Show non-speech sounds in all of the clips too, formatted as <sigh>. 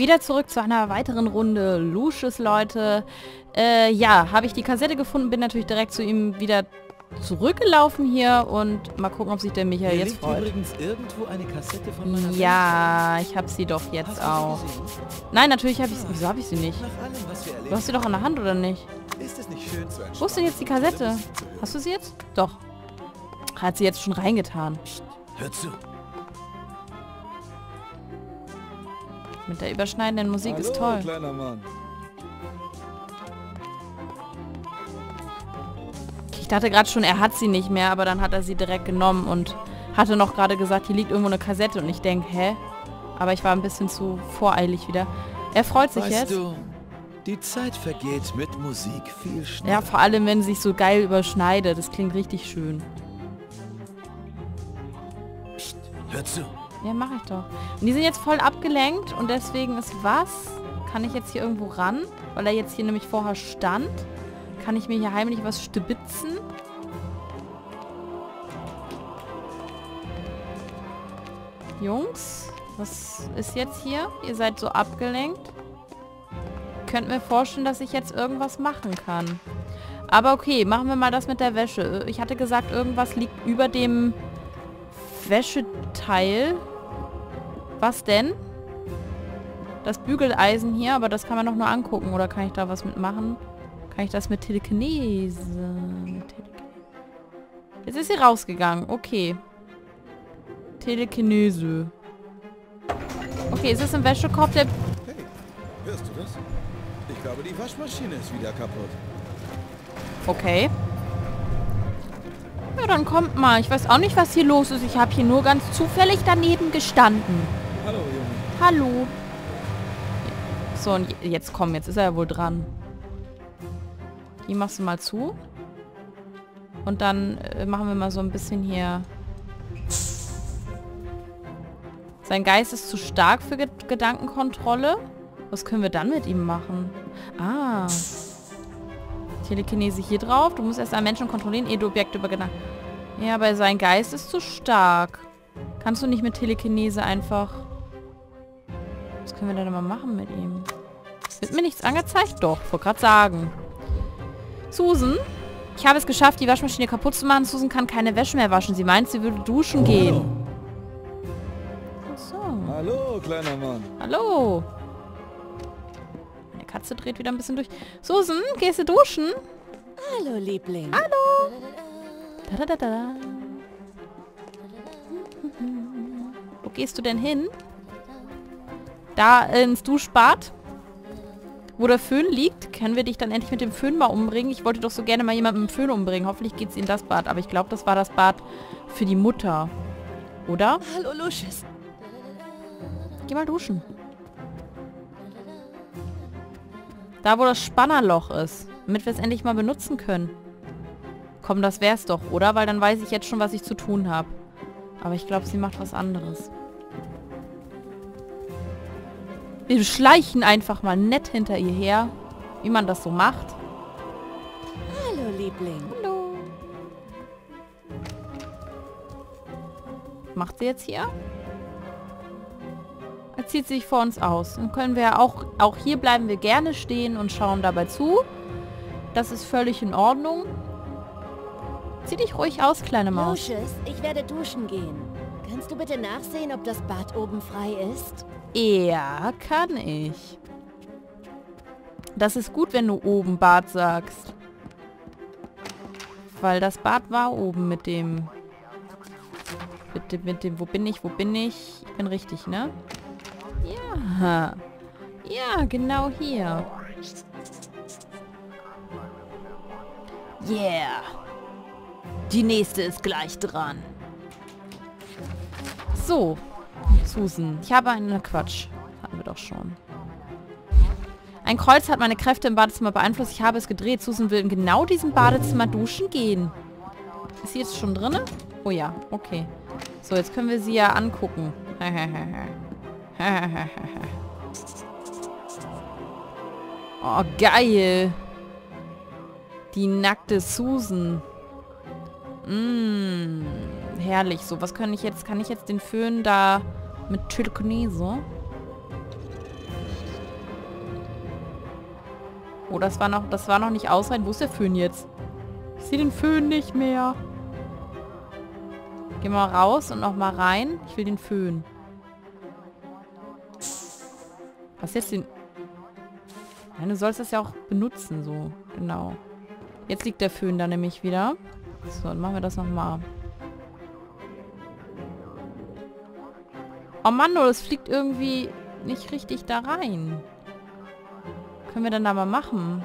Wieder zurück zu einer weiteren Runde Lucius, Leute. Äh, ja, habe ich die Kassette gefunden, bin natürlich direkt zu ihm wieder zurückgelaufen hier und mal gucken, ob sich der Michael Hier jetzt freut. übrigens irgendwo eine Kassette von meiner Ja, ich habe sie doch jetzt auch. Nein, natürlich habe ich sie. Wieso habe ich sie nicht? Allem, Du hast sie doch in der Hand, oder nicht? nicht Wo ist denn jetzt die Kassette? Hast du sie jetzt? Doch. Hat sie jetzt schon reingetan. Hör zu. Mit der überschneidenden Musik ist toll. kleiner Mann. Ich dachte gerade schon, er hat sie nicht mehr, aber dann hat er sie direkt genommen und hatte noch gerade gesagt, hier liegt irgendwo eine Kassette und ich denke, hä? Aber ich war ein bisschen zu voreilig wieder. Er freut sich Weißt jetzt. du, die Zeit vergeht mit Musik viel schneller. Ja, vor allem, wenn sich so geil überschneidet. Das klingt richtig schön. Hör zu. Ja, mache ich doch. Und die sind jetzt voll abgelenkt und deswegen ist was? Kann ich jetzt hier irgendwo ran? Weil er jetzt hier nämlich vorher stand. Kann ich mir hier heimlich was stibitzen? Jungs, was ist jetzt hier? Ihr seid so abgelenkt. Könnt mir vorstellen, dass ich jetzt irgendwas machen kann. Aber okay, machen wir mal das mit der Wäsche. Ich hatte gesagt, irgendwas liegt über dem Wäscheteil. Was denn? Das Bügeleisen hier, aber das kann man doch nur angucken. Oder kann ich da was mitmachen? Kann ich das mit Telekinese? Jetzt ist sie rausgegangen. Okay. Telekinese. Okay, ist es im Wäschekorb der... Hey, hörst du das? Ich glaube, die Waschmaschine ist wieder kaputt. Okay. Ja, dann kommt mal. Ich weiß auch nicht, was hier los ist. Ich habe hier nur ganz zufällig daneben gestanden. Hallo, Junge. Hallo. So, und je- jetzt komm, jetzt ist er ja wohl dran. Die machst du mal zu. Und dann äh, machen wir mal so ein bisschen hier... Sein Geist ist zu stark für Ge Gedankenkontrolle. Was können wir dann mit ihm machen? Ah. Telekinese hier drauf. Du musst erst einen Menschen kontrollieren, ehe du Objekte über Gedanken... Ja, aber sein Geist ist zu stark. Kannst du nicht mit Telekinese einfach... Was können wir denn mal machen mit ihm? Wird mir nichts angezeigt? Doch, wollte gerade sagen. Susan, ich habe es geschafft, die Waschmaschine kaputt zu machen. Susan kann keine Wäsche mehr waschen. Sie meint, sie würde duschen gehen. Ach so. Hallo, kleiner Mann. Hallo. Meine Katze dreht wieder ein bisschen durch. Susan, gehst du duschen? Hallo, Liebling. Da, da, da, da. Wo gehst du denn hin? Da ins Duschbad? Wo der Föhn liegt? Können wir dich dann endlich mit dem Föhn mal umbringen? Ich wollte doch so gerne mal jemanden mit dem Föhn umbringen. Hoffentlich geht's in das Bad. Aber ich glaube, das war das Bad für die Mutter. Oder? Hallo, Lucius. Geh mal duschen. Da, wo das Spannerloch ist. Damit wir es endlich mal benutzen können. Komm, das wär's doch, oder? Weil dann weiß ich jetzt schon, was ich zu tun habe. Aber ich glaube, sie macht was anderes. Wir schleichen einfach mal nett hinter ihr her. Wie man das so macht. Hallo, Liebling. Hallo. Was macht sie jetzt hier? Er zieht sich vor uns aus. Dann können wir auch, auch hier bleiben wir gerne stehen und schauen dabei zu. Das ist völlig in Ordnung. Zieh dich ruhig aus, kleine Maus. Lucius, ich werde duschen gehen. Kannst du bitte nachsehen, ob das Bad oben frei ist? Ja, kann ich. Das ist gut, wenn du oben Bad sagst. Weil das Bad war oben mit dem... Mit dem, mit dem... Wo bin ich? Wo bin ich? Ich bin richtig, ne? Ja. Ja, genau hier. Yeah. Die nächste ist gleich dran. So. Susan. Ich habe einen Quatsch. Hatten wir doch schon. Ein Kreuz hat meine Kräfte im Badezimmer beeinflusst. Ich habe es gedreht. Susan will in genau diesem Badezimmer duschen gehen. Ist sie jetzt schon drin? Oh ja, okay. So, jetzt können wir sie ja angucken. <laughs> oh, geil. Die nackte Susan. Mmh, herrlich. So, was kann ich jetzt? Kann ich jetzt den Föhn da mit Telekinese. Oh, das war noch, das war noch nicht ausreichend. Wo ist der Föhn jetzt? Ich sehe den Föhn nicht mehr. Geh mal raus und noch mal rein. Ich will den Föhn. Was jetzt den... Nein, du sollst das ja auch benutzen, so. Genau. Jetzt liegt der Föhn da nämlich wieder. So, dann machen wir das nochmal. mal. Oh Mann, oh, das fliegt irgendwie nicht richtig da rein. Können wir denn da mal machen?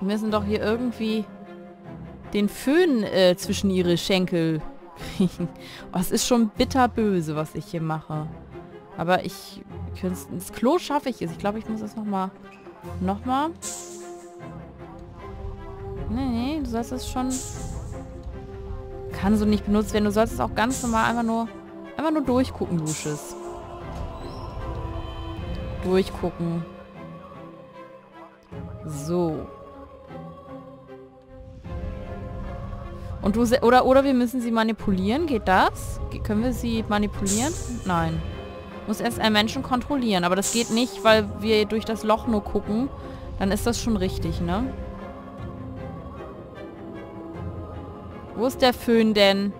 Wir müssen doch hier irgendwie den Föhn äh, zwischen ihre Schenkel kriegen. <laughs> Oh, es ist schon bitterböse, was ich hier mache. Aber ich... Das Klo schaffe ich es. Ich glaube, ich muss es nochmal... Nochmal. Nee, nee, du sollst es schon... Kann so nicht benutzt werden. Du sollst es auch ganz normal einfach nur... Einfach nur durchgucken, Lucius. Durchgucken. So. Und du... Oder, oder wir müssen sie manipulieren. Geht das? Können wir sie manipulieren? Nein. Muss erst ein Menschen kontrollieren. Aber das geht nicht, weil wir durch das Loch nur gucken. Dann ist das schon richtig, ne? Wo ist der Föhn denn?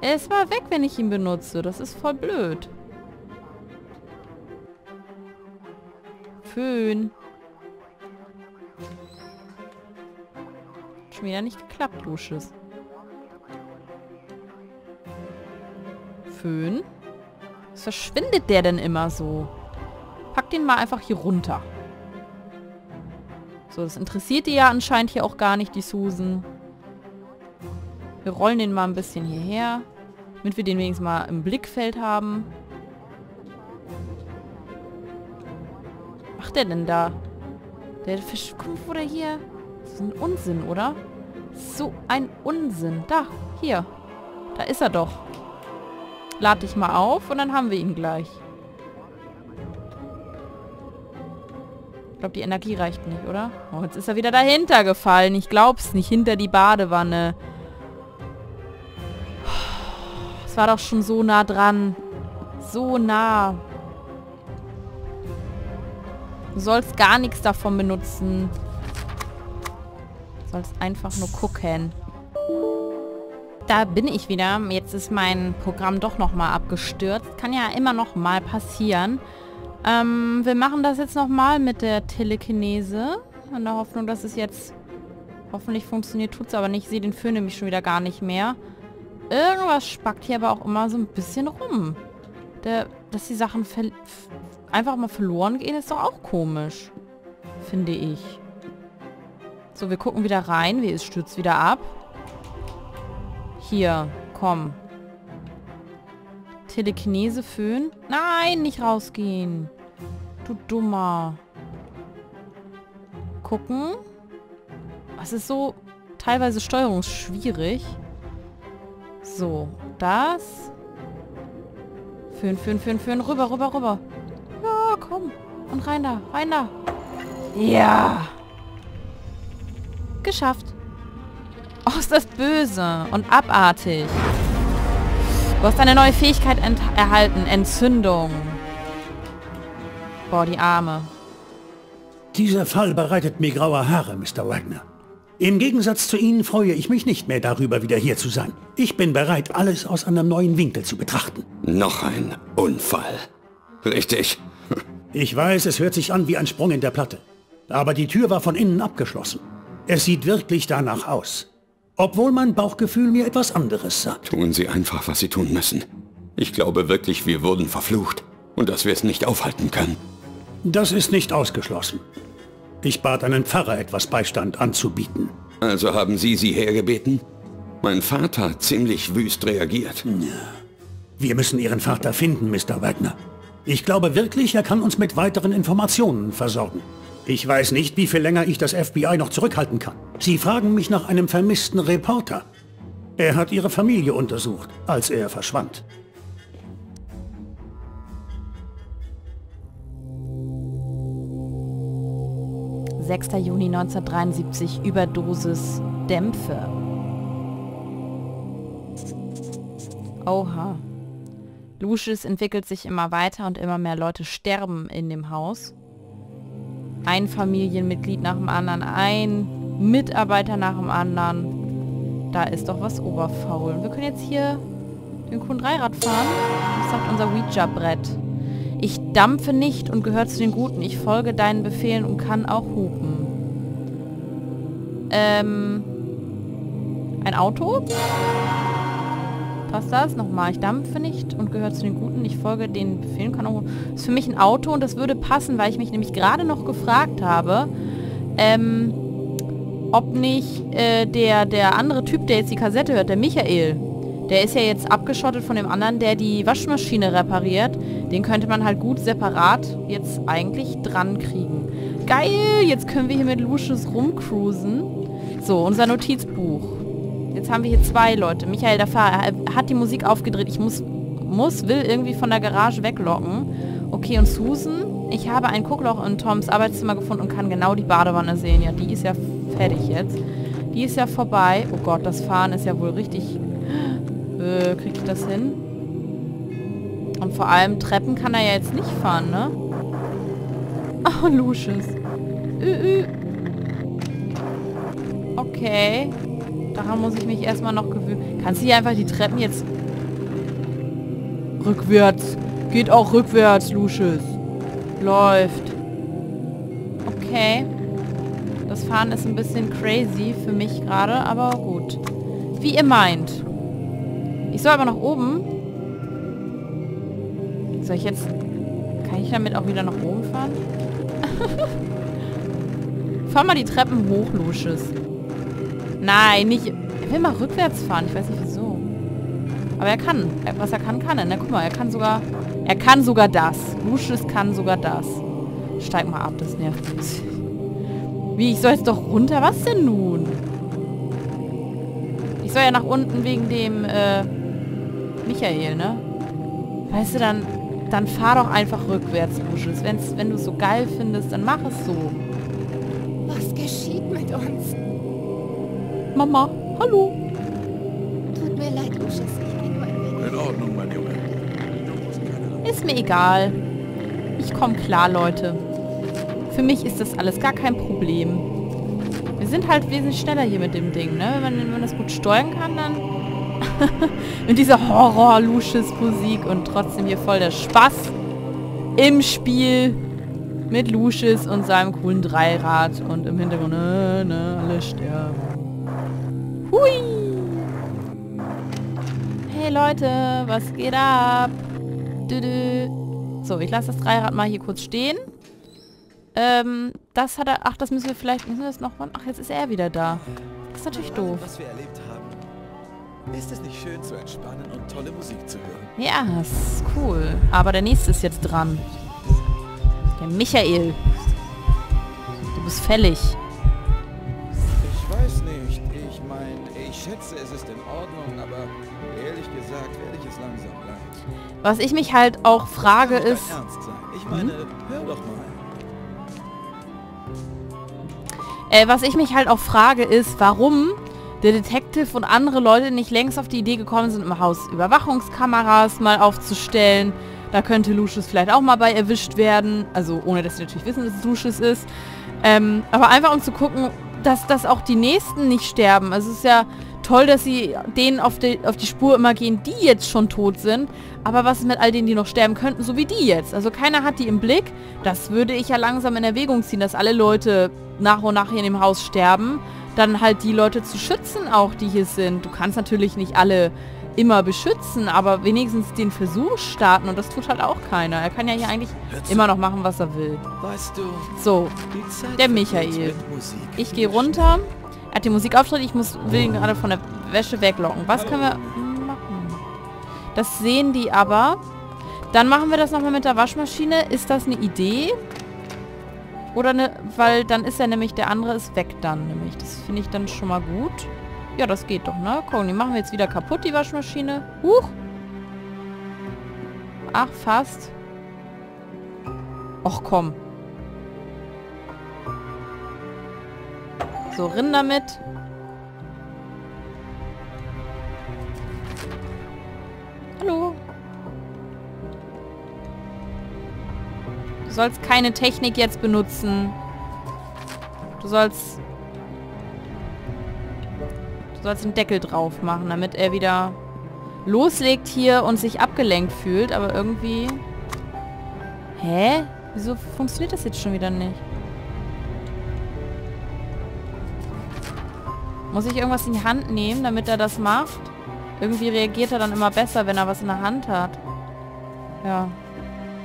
Er ist mal weg, wenn ich ihn benutze. Das ist voll blöd. Föhn. Schon wieder nicht geklappt, Lucius. Föhn? Was verschwindet der denn immer so? Pack den mal einfach hier runter. So, das interessiert die ja anscheinend hier auch gar nicht, die Susan. Wir rollen den mal ein bisschen hierher, damit wir den wenigstens mal im Blickfeld haben. Was macht der denn da? Der Fisch, guck, wo der hier... Das ist ein Unsinn, oder? So ein Unsinn. Da, hier. Da ist er doch. Lade dich mal auf und dann haben wir ihn gleich. Ich glaube, die Energie reicht nicht, oder? Oh, jetzt ist er wieder dahinter gefallen. Ich glaub's nicht. Hinter die Badewanne. War doch schon so nah dran. So nah. Du sollst gar nichts davon benutzen. Du sollst einfach nur gucken. Da bin ich wieder. Jetzt ist mein Programm doch nochmal abgestürzt. Kann ja immer noch mal passieren. Ähm, wir machen das jetzt nochmal mit der Telekinese. In der Hoffnung, dass es jetzt hoffentlich funktioniert. Tut es aber nicht. Ich sehe den Föhn nämlich schon wieder gar nicht mehr. Irgendwas spackt hier aber auch immer so ein bisschen rum. Der, dass die Sachen einfach mal verloren gehen, ist doch auch komisch. Finde ich. So, wir gucken wieder rein. Wie es stürzt wieder ab. Hier, komm. Telekinese Föhn. Nein, nicht rausgehen. Du Dummer. Gucken. Es ist so teilweise steuerungsschwierig. So, das. Föhn, Föhn, Föhn, Föhn. Rüber, rüber, rüber. Ja, komm. Und rein da, rein da. Ja. Geschafft. Oh, ist das böse und abartig. Du hast eine neue Fähigkeit erhalten. Entzündung. Boah, die Arme. Dieser Fall bereitet mir graue Haare, Mr. Wagner. Im Gegensatz zu Ihnen freue ich mich nicht mehr darüber, wieder hier zu sein. Ich bin bereit, alles aus einem neuen Winkel zu betrachten. Noch ein Unfall. Richtig. Ich weiß, es hört sich an wie ein Sprung in der Platte. Aber die Tür war von innen abgeschlossen. Es sieht wirklich danach aus. Obwohl mein Bauchgefühl mir etwas anderes sagt. Tun Sie einfach, was Sie tun müssen. Ich glaube wirklich, wir wurden verflucht. Und dass wir es nicht aufhalten können. Das ist nicht ausgeschlossen. Ich bat einen Pfarrer, etwas Beistand anzubieten. Also haben Sie sie hergebeten? Mein Vater hat ziemlich wüst reagiert. Wir müssen Ihren Vater finden, Mr. Wagner. Ich glaube wirklich, er kann uns mit weiteren Informationen versorgen. Ich weiß nicht, wie viel länger ich das FBI noch zurückhalten kann. Sie fragen mich nach einem vermissten Reporter. Er hat Ihre Familie untersucht, als er verschwand. »6. Juni 1973, Überdosis Dämpfe.« Oha. Lucius entwickelt sich immer weiter und immer mehr Leute sterben in dem Haus. ein Familienmitglied nach dem anderen, ein Mitarbeiter nach dem anderen. Da ist doch was oberfaul. Wir können jetzt hier den Q3-Rad fahren. Das sagt unser Ouija-Brett. Ich dampfe nicht und gehöre zu den Guten. Ich folge deinen Befehlen und kann auch hupen. Ähm... Ein Auto? Passt das? Nochmal. Ich dampfe nicht und gehöre zu den Guten. Ich folge den Befehlen. Kann auch, das ist für mich ein Auto und das würde passen, weil ich mich nämlich gerade noch gefragt habe, ähm, ob nicht äh, der, der andere Typ, der jetzt die Kassette hört, der Michael, der ist ja jetzt abgeschottet von dem anderen, der die Waschmaschine repariert. Den könnte man halt gut separat jetzt eigentlich dran kriegen. Geil! Jetzt können wir hier mit Lucius rumcruisen. So, unser Notizbuch. Jetzt haben wir hier zwei Leute. Michael, der Fahrer, hat die Musik aufgedreht. Ich muss, muss, will irgendwie von der Garage weglocken. Okay, und Susan? Ich habe ein Guckloch in Toms Arbeitszimmer gefunden und kann genau die Badewanne sehen. Ja, die ist ja fertig jetzt. Die ist ja vorbei. Oh Gott, das Fahren ist ja wohl richtig... Äh, krieg ich das hin? Und vor allem Treppen kann er ja jetzt nicht fahren, ne? <laughs> Oh, Lucius. Ü, ü. Okay. Daran muss ich mich erstmal noch gewöhnen. Kannst du hier einfach die Treppen jetzt... Rückwärts. Geht auch rückwärts, Lucius. Läuft. Okay. Das Fahren ist ein bisschen crazy für mich gerade, aber gut. Wie ihr meint. Ich soll aber nach oben. Soll ich jetzt... Kann ich damit auch wieder nach oben fahren? <laughs> Fahr mal die Treppen hoch, Lucius. Nein, nicht... Er will mal rückwärts fahren. Ich weiß nicht wieso. Aber er kann. Was er kann, kann er. Ne? Guck mal, er kann sogar... Er kann sogar das. Lucius kann sogar das. Steig mal ab, das nervt mich. Wie, ich soll jetzt doch runter? Was denn nun? Ich soll ja nach unten wegen dem, äh, Michael, ne? Weißt du, dann, dann fahr doch einfach rückwärts, Lucius. Wenn's, wenn du es so geil findest, dann mach es so. Was geschieht mit uns? Mama, hallo. Tut mir leid, Lucius. Ich bin nur ein wenig... In Ordnung, mein Junge. Ist mir egal. Ich komme klar, Leute. Für mich ist das alles gar kein Problem. Wir sind halt wesentlich schneller hier mit dem Ding, ne? Wenn, wenn man das gut steuern kann, dann... <laughs> mit dieser Horror-Lucius-Musik und trotzdem hier voll der Spaß im Spiel mit Lucius und seinem coolen Dreirad und im Hintergrund, ne, ne, alle sterben. Hui! Hey Leute, was geht ab? Dü -dü. So, ich lasse das Dreirad mal hier kurz stehen. Ähm, das hat er... Ach, das müssen wir vielleicht... Müssen wir das noch. Ach, jetzt ist er wieder da. Das ist natürlich doof. Was wir erlebt haben. Ist es nicht schön zu entspannen und tolle Musik zu hören? Ja, ist cool. Aber der nächste ist jetzt dran. Der Michael. Du bist fällig. Ich weiß nicht. Ich meine, ich schätze, es ist in Ordnung, aber ehrlich gesagt werde ich es langsam leid. Was ich mich halt auch frage ist... dein Ernst sein. Ich meine, hör doch mal. Äh, was ich mich halt auch frage ist, warum der Detective und andere Leute nicht längst auf die Idee gekommen sind, im Haus Überwachungskameras mal aufzustellen. Da könnte Lucius vielleicht auch mal bei erwischt werden. Also ohne, dass sie natürlich wissen, dass es Lucius ist. Ähm, aber einfach um zu gucken, dass, dass auch die Nächsten nicht sterben. Also es ist ja toll, dass sie denen auf die, auf die Spur immer gehen, die jetzt schon tot sind. Aber was ist mit all denen, die noch sterben könnten, so wie die jetzt? Also keiner hat die im Blick. Das würde ich ja langsam in Erwägung ziehen, dass alle Leute nach und nach hier in dem Haus sterben. Dann halt die Leute zu schützen auch, die hier sind. Du kannst natürlich nicht alle immer beschützen, aber wenigstens den Versuch starten. Und das tut halt auch keiner. Er kann ja hier eigentlich immer noch machen, was er will. Weißt du, So, Der Michael. ich gehe runter. Er hat die Musik auftritt. Ich muss, will ihn gerade von der Wäsche weglocken. Was können wir machen? Das sehen die aber. Dann machen wir das nochmal mit der Waschmaschine. Ist das eine Idee? Oder eine, weil dann ist er nämlich, der andere ist weg dann nämlich. Das finde ich dann schon mal gut. Ja, das geht doch, ne? Komm, die machen wir jetzt wieder kaputt, die Waschmaschine. Huch. Ach, fast. Och, komm. So, rin damit. Hallo. Sollst keine Technik jetzt benutzen. Du sollst... Du sollst den Deckel drauf machen, damit er wieder loslegt hier und sich abgelenkt fühlt, aber irgendwie... Hä? Wieso funktioniert das jetzt schon wieder nicht? Muss ich irgendwas in die Hand nehmen, damit er das macht? Irgendwie reagiert er dann immer besser, wenn er was in der Hand hat. Ja.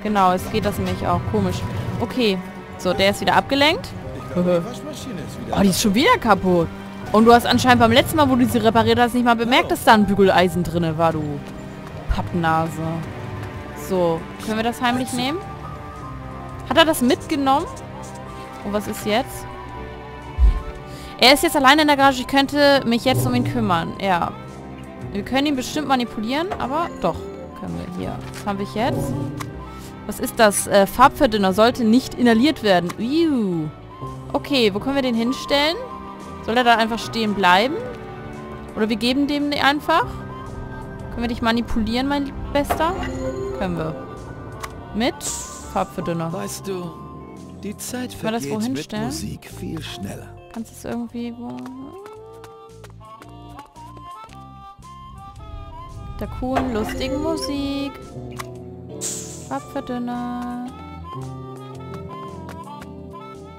Genau, es geht das nämlich auch. Komisch. Okay. So, der ist wieder abgelenkt. Glaube, die Waschmaschine ist wieder Oh, die ist schon wieder kaputt. Und du hast anscheinend beim letzten Mal, wo du sie repariert hast, nicht mal bemerkt, dass da ein Bügeleisen drinne war, du Pappnase. So, können wir das heimlich nehmen? Hat er das mitgenommen? Und was ist jetzt? Er ist jetzt alleine in der Garage. Ich könnte mich jetzt um ihn kümmern. Ja. Wir können ihn bestimmt manipulieren, aber doch. Können wir hier. Was habe ich jetzt? Was ist das? Äh, Farbverdünner sollte nicht inhaliert werden. Iu. Okay, wo können wir den hinstellen? Soll er da einfach stehen bleiben? Oder wir geben dem einfach? Können wir dich manipulieren, mein Bester? Können wir. Mit Farbverdünner. Weißt du, die Zeit wir das vergeht wohin mit stellen? Musik viel schneller. Kannst du es irgendwie... Wo? Der coolen, lustigen Musik. Farbverdünner.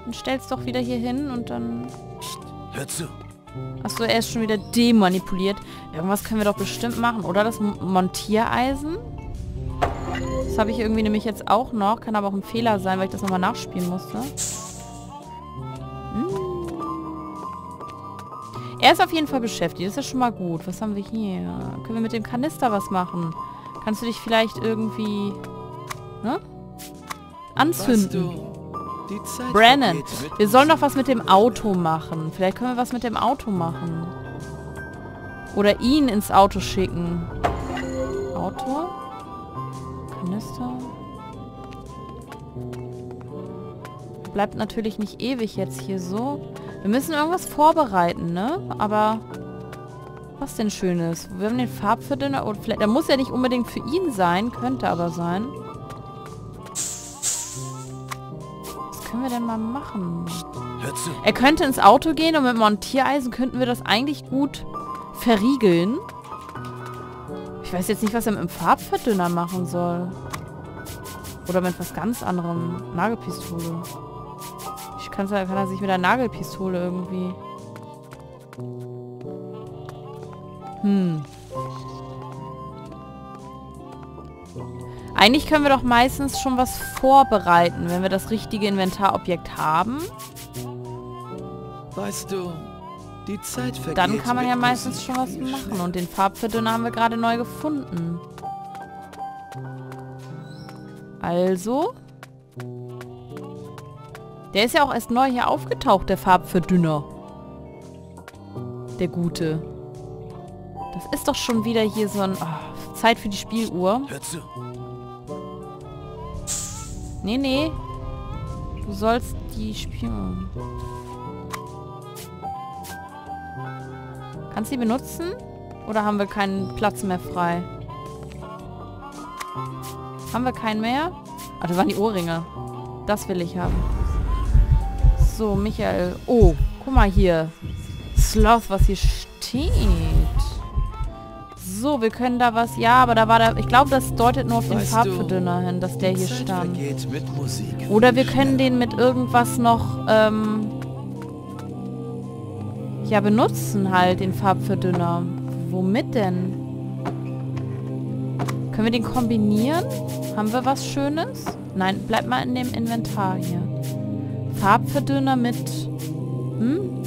Dann stell's doch wieder hier hin und dann... Hör zu. Achso, er ist schon wieder demanipuliert. Irgendwas können wir doch bestimmt machen, oder? Das Montiereisen? Das habe ich irgendwie nämlich jetzt auch noch. Kann aber auch ein Fehler sein, weil ich das nochmal nachspielen musste. Hm. Er ist auf jeden Fall beschäftigt. Das ist schon mal gut. Was haben wir hier? Können wir mit dem Kanister was machen? Kannst du dich vielleicht irgendwie... Ne? Anzünden. Brennan, wir sollen doch was mit dem Auto machen. Vielleicht können wir was mit dem Auto machen. Oder ihn ins Auto schicken. Auto? Kanister? Bleibt natürlich nicht ewig jetzt hier so. Wir müssen irgendwas vorbereiten, ne? Aber was denn Schönes? Wir haben den Farbverdünner. Und vielleicht, der muss ja nicht unbedingt für ihn sein. Könnte aber sein. Wir denn mal machen? Er könnte ins Auto gehen und mit Montiereisen könnten wir das eigentlich gut verriegeln. Ich weiß jetzt nicht, was er mit dem Farbverdünner machen soll. Oder mit was ganz anderem. Nagelpistole. Ich kann, kann er sich mit der Nagelpistole irgendwie... Hm. Eigentlich können wir doch meistens schon was vorbereiten, wenn wir das richtige Inventarobjekt haben. Weißt du, die Zeit vergeht Dann kann man ja meistens schon was machen. Und den Farbverdünner haben wir gerade neu gefunden. Also. Der ist ja auch erst neu hier aufgetaucht, der Farbverdünner. Der gute. Das ist doch schon wieder hier so ein... Oh, Zeit für die Spieluhr. Hör zu. Nee, nee. Du sollst die spielen. Kannst du die benutzen? Oder haben wir keinen Platz mehr frei? Haben wir keinen mehr? Ah, das waren die Ohrringe. Das will ich haben. So, Michael. Oh, guck mal hier. Sloth, was hier steht. So, wir können da was... Ja, aber da war da... Ich glaube, das deutet nur auf den Weißt Farbverdünner hin, dass der hier stand. vergeht mit Musik Oder wir können den mit irgendwas noch, ähm, ja, benutzen halt, den Farbverdünner. Womit denn? Können wir den kombinieren? Haben wir was Schönes? Nein, bleib mal in dem Inventar hier. Farbverdünner mit, hm?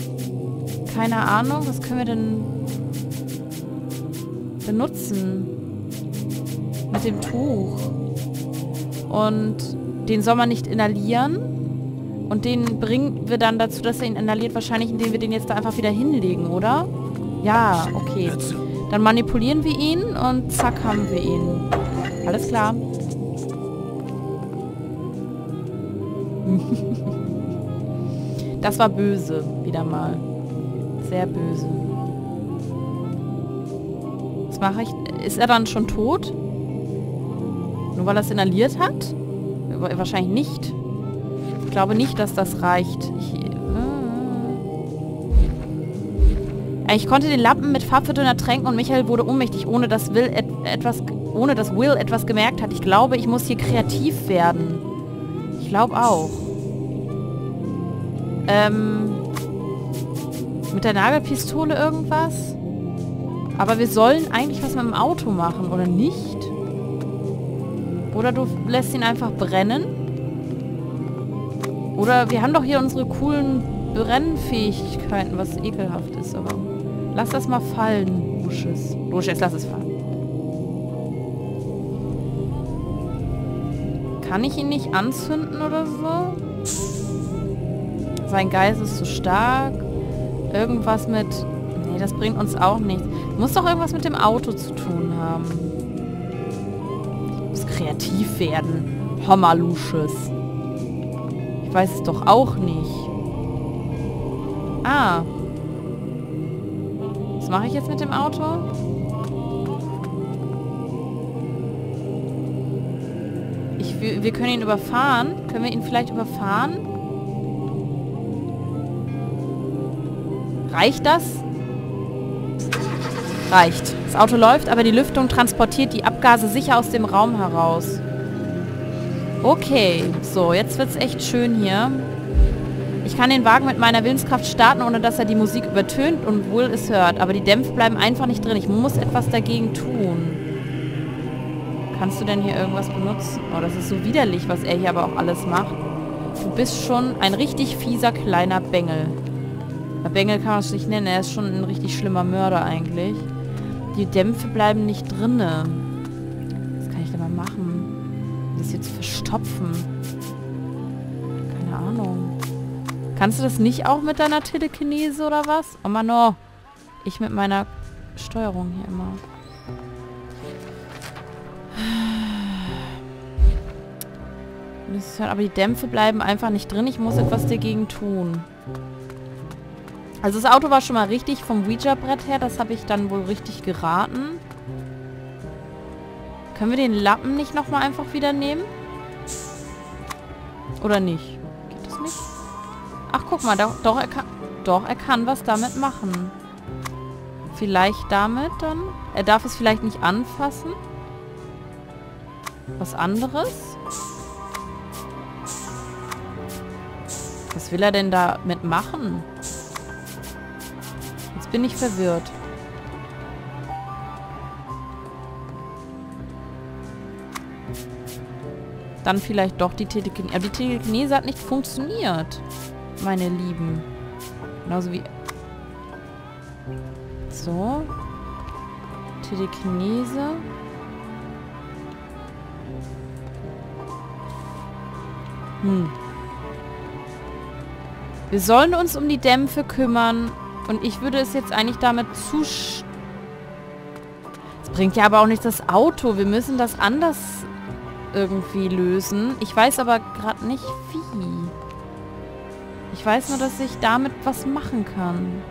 Keine Ahnung, was können wir denn benutzen? Mit dem Tuch. Und den soll man nicht inhalieren. Und den bringen wir dann dazu, dass er ihn inhaliert, wahrscheinlich indem wir den jetzt da einfach wieder hinlegen, oder? Ja, okay. Dann manipulieren wir ihn und zack haben wir ihn. Alles klar. <laughs> Das war böse, wieder mal. Sehr böse. Was mache ich? Ist er dann schon tot? Nur weil er es inhaliert hat? Wa- Wahrscheinlich nicht. Ich glaube nicht, dass das reicht. Ich, äh, Ich konnte den Lappen mit Farbverdünner tränken und Michael wurde ohnmächtig, ohne dass Will et etwas, ohne dass Will etwas gemerkt hat. Ich glaube, ich muss hier kreativ werden. Ich glaube auch. Ähm, mit der Nagelpistole irgendwas? Aber wir sollen eigentlich was mit dem Auto machen, oder nicht? Oder du lässt ihn einfach brennen? Oder wir haben doch hier unsere coolen Brennfähigkeiten, was ekelhaft ist, aber... Lass das mal fallen, Lusches. Lusches, lass es fallen. Kann ich ihn nicht anzünden oder so? Sein Geist ist zu stark. Irgendwas mit... Nee, das bringt uns auch nichts. Muss doch irgendwas mit dem Auto zu tun haben. Ich muss kreativ werden. Hommerlusches. Ich weiß es doch auch nicht. Ah. Was mache ich jetzt mit dem Auto? Ich, wir, wir können ihn überfahren. Können wir ihn vielleicht überfahren? Reicht das? Reicht. Das Auto läuft, aber die Lüftung transportiert die Abgase sicher aus dem Raum heraus. Okay, so, jetzt wird es echt schön hier. Ich kann den Wagen mit meiner Willenskraft starten, ohne dass er die Musik übertönt und wohl es hört. Aber die Dämpfe bleiben einfach nicht drin. Ich muss etwas dagegen tun. Kannst du denn hier irgendwas benutzen? Oh, das ist so widerlich, was er hier aber auch alles macht. Du bist schon ein richtig fieser kleiner Bengel. Bengel kann man es nicht nennen. Er ist schon ein richtig schlimmer Mörder eigentlich. Die Dämpfe bleiben nicht drinne. Was kann ich denn mal machen? Das jetzt verstopfen. Keine Ahnung. Kannst du das nicht auch mit deiner Telekinese oder was? Oh Mann, oh. Ich mit meiner Steuerung hier immer. Aber die Dämpfe bleiben einfach nicht drin. Ich muss etwas dagegen tun. Also das Auto war schon mal richtig vom Ouija-Brett her. Das habe ich dann wohl richtig geraten. Können wir den Lappen nicht nochmal einfach wieder nehmen? Oder nicht? Geht das nicht? Ach, guck mal. Doch, doch, er kann, doch, er kann was damit machen. Vielleicht damit dann? Er darf es vielleicht nicht anfassen? Was anderes? Was will er denn damit machen? Jetzt bin ich verwirrt. Dann vielleicht doch die Telekinese. Aber die Telekinese hat nicht funktioniert. Meine Lieben. Genauso wie... So. Telekinese. Hm. Wir sollen uns um die Dämpfe kümmern. Und ich würde es jetzt eigentlich damit zusch... Es bringt ja aber auch nicht das Auto. Wir müssen das anders irgendwie lösen. Ich weiß aber gerade nicht wie. Ich weiß nur, dass ich damit was machen kann.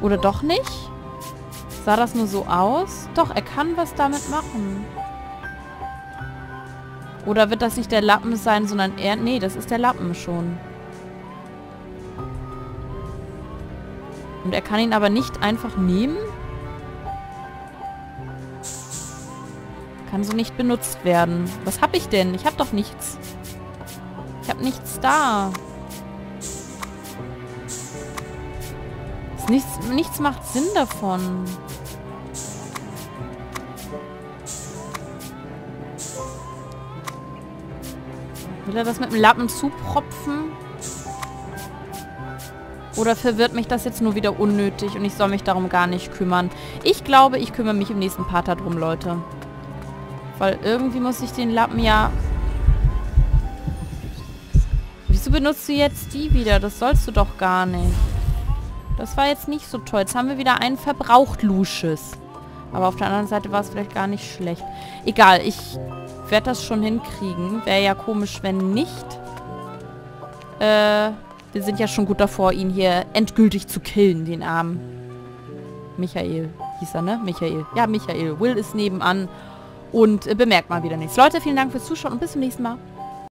Oder doch nicht? Sah das nur so aus? Doch, er kann was damit machen. Oder wird das nicht der Lappen sein, sondern er... Nee, das ist der Lappen schon. Und er kann ihn aber nicht einfach nehmen? Kann so nicht benutzt werden. Was habe ich denn? Ich habe doch nichts. Ich habe nichts da. Nichts, nichts macht Sinn davon. Will er das mit dem Lappen zupropfen? Oder verwirrt mich das jetzt nur wieder unnötig und ich soll mich darum gar nicht kümmern? Ich glaube, ich kümmere mich im nächsten Part darum, Leute. Weil irgendwie muss ich den Lappen ja... Wieso benutzt du jetzt die wieder? Das sollst du doch gar nicht. Das war jetzt nicht so toll. Jetzt haben wir wieder einen verbraucht Lusches. Aber auf der anderen Seite war es vielleicht gar nicht schlecht. Egal, ich werde das schon hinkriegen. Wäre ja komisch, wenn nicht. Äh... Wir sind ja schon gut davor, ihn hier endgültig zu killen, den armen Michael. Hieß er, ne? Michael. Ja, Michael. Will ist nebenan und äh, bemerkt mal wieder nichts. Leute, vielen Dank fürs Zuschauen und bis zum nächsten Mal.